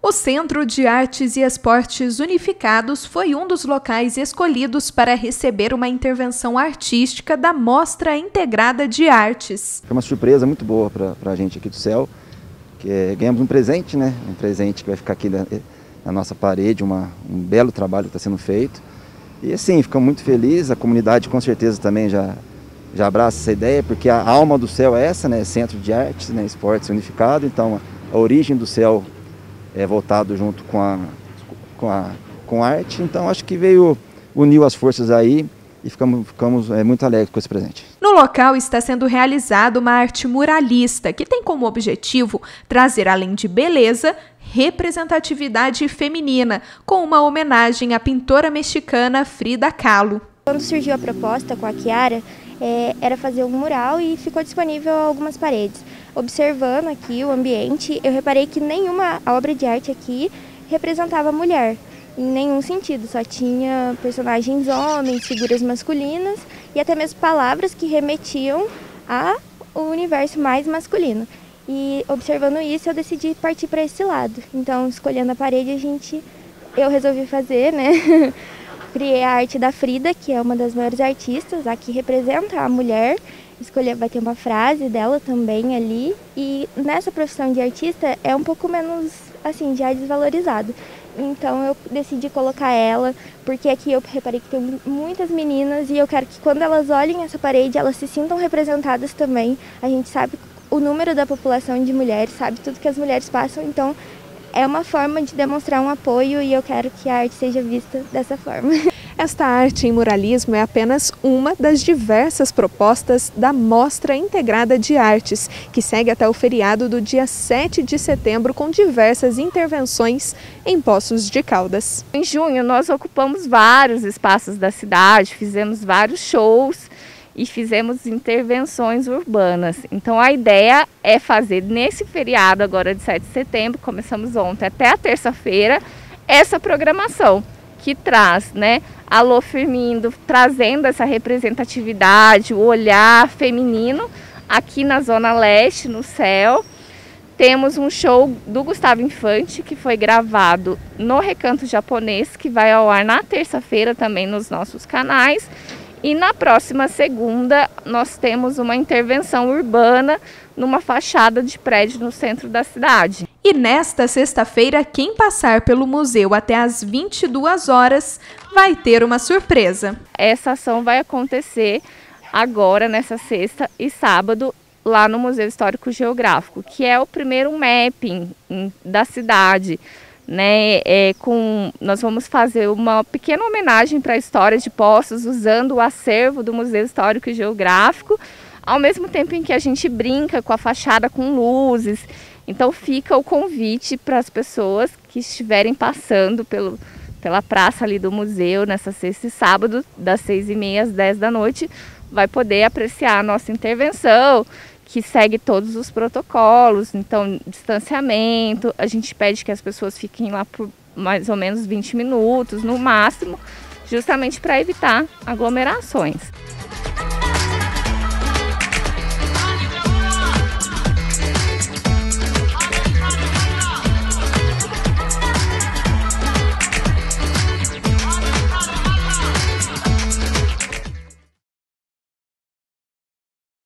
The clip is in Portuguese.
O Centro de Artes e Esportes Unificados foi um dos locais escolhidos para receber uma intervenção artística da Mostra Integrada de Artes. Foi uma surpresa muito boa para a gente aqui do céu, que é, ganhamos um presente, né? Um presente que vai ficar aqui na, na nossa parede, uma, um belo trabalho que está sendo feito. E assim, ficamos muito felizes, a comunidade com certeza também já, já abraça essa ideia, porque a alma do céu é essa, né? Centro de Artes, né? Esportes Unificado, então a origem do céu é, voltado junto com a, com a com arte. Então acho que veio, uniu as forças aí e ficamos, ficamos é, muito alegres com esse presente. No local está sendo realizada uma arte muralista que tem como objetivo trazer, além de beleza, representatividade feminina, com uma homenagem à pintora mexicana Frida Kahlo. Quando surgiu a proposta com a Kiara, é, era fazer um mural e ficou disponível algumas paredes. Observando aqui o ambiente, eu reparei que nenhuma obra de arte aqui representava mulher, em nenhum sentido, só tinha personagens homens, figuras masculinas e até mesmo palavras que remetiam ao universo mais masculino. E observando isso, eu decidi partir para esse lado. Então, escolhendo a parede, a gente eu resolvi fazer, né? Criei a arte da Frida, que é uma das maiores artistas, a que representa a mulher. Vai ter uma frase dela também ali. E nessa profissão de artista é um pouco menos assim, já desvalorizado. Então eu decidi colocar ela, porque aqui eu reparei que tem muitas meninas e eu quero que quando elas olhem essa parede, elas se sintam representadas também. A gente sabe o número da população de mulheres, sabe tudo que as mulheres passam, então é uma forma de demonstrar um apoio e eu quero que a arte seja vista dessa forma. Esta arte em muralismo é apenas uma das diversas propostas da Mostra Integrada de Artes, que segue até o feriado do dia 7 de setembro com diversas intervenções em Poços de Caldas. Em junho nós ocupamos vários espaços da cidade, fizemos vários shows e fizemos intervenções urbanas. Então a ideia é fazer nesse feriado agora de 7 de setembro, começamos ontem até a terça-feira, essa programação que traz, né, Alô Firmindo, trazendo essa representatividade, o olhar feminino aqui na Zona Leste, no céu. Temos um show do Gustavo Infante, que foi gravado no Recanto Japonês, que vai ao ar na terça-feira também nos nossos canais. E na próxima segunda, nós temos uma intervenção urbana numa fachada de prédio no centro da cidade. E nesta sexta-feira, quem passar pelo museu até às 22 horas vai ter uma surpresa. Essa ação vai acontecer agora, nessa sexta e sábado, lá no Museu Histórico Geográfico, que é o primeiro mapping da cidade né? É, com, nós vamos fazer uma pequena homenagem para a história de Poços usando o acervo do Museu Histórico e Geográfico, ao mesmo tempo em que a gente brinca com a fachada com luzes. Então fica o convite para as pessoas que estiverem passando pelo, pela praça ali do museu nessa sexta e sábado, das seis e meia às dez da noite, vai poder apreciar a nossa intervenção, que segue todos os protocolos, então distanciamento, a gente pede que as pessoas fiquem lá por mais ou menos 20 minutos no máximo, justamente para evitar aglomerações.